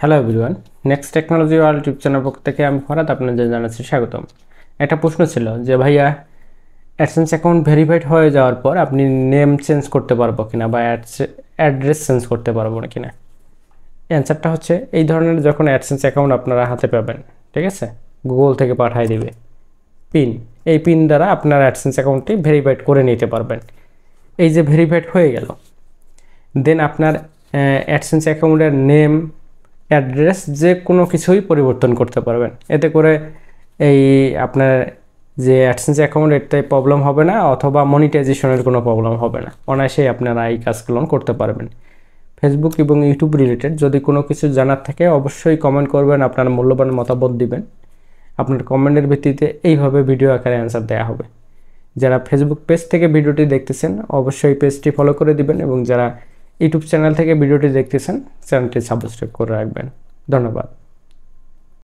Hello everyone next technology world YouTube channel পক্ষ থেকে আমি ফরাদ, আপনাদের জানাচ্ছি স্বাগতম। একটা প্রশ্ন ছিল যে, ভাইয়া অ্যাডসেন্স অ্যাকাউন্ট ভেরিফাইড হয়ে যাওয়ার পর আপনি নেম চেঞ্জ করতে পারব কিনা বা অ্যাড্রেস চেঞ্জ করতে পারব না কিনা? অ্যান্সারটা হচ্ছে, এই ধরনের যখন অ্যাডসেন্স অ্যাকাউন্ট আপনারা হাতে পাবেন, ঠিক আছে? গুগল থেকে পাঠিয়ে দিবে। পিন এই পিন দ্বারা আপনার অ্যাডসেন্স অ্যাকাউন্টটি ভেরিফাইড করে নিতে পারবেন। এই যে ভেরিফাইড হয়ে গেল দেন আপনার অ্যাডসেন্স অ্যাকাউন্টের নেম অ্যাড্রেস যে কোনো কিছুই পরিবর্তন করতে পারবেন। এতে করে এই আপনার যে অ্যাডসেন্স অ্যাকাউন্ট এটাই প্রবলেম হবে না, অথবা মনিটাইজেশনের কোনো প্রবলেম হবে না। অনায়াসেই আপনারা এই কাজগুলো করতে পারবেন। ফেসবুক এবং ইউটিউব রিলেটেড যদি কোনো কিছু জানার থাকে, অবশ্যই কমেন্ট করবেন, আপনার মূল্যবান মতামত দিবেন। আপনার কমেন্টের ভিত্তিতে এইভাবে ভিডিও আকারে অ্যান্সার দেওয়া হবে। যারা ফেসবুক পেজ থেকে ভিডিওটি দেখতেছেন, অবশ্যই পেজটি ফলো করে দিবেন এবং যারা ইউটিউব চ্যানেল থেকে ভিডিওটি দেখতেছেন চ্যানেলটি সাবস্ক্রাইব করে রাখবেন। ধন্যবাদ।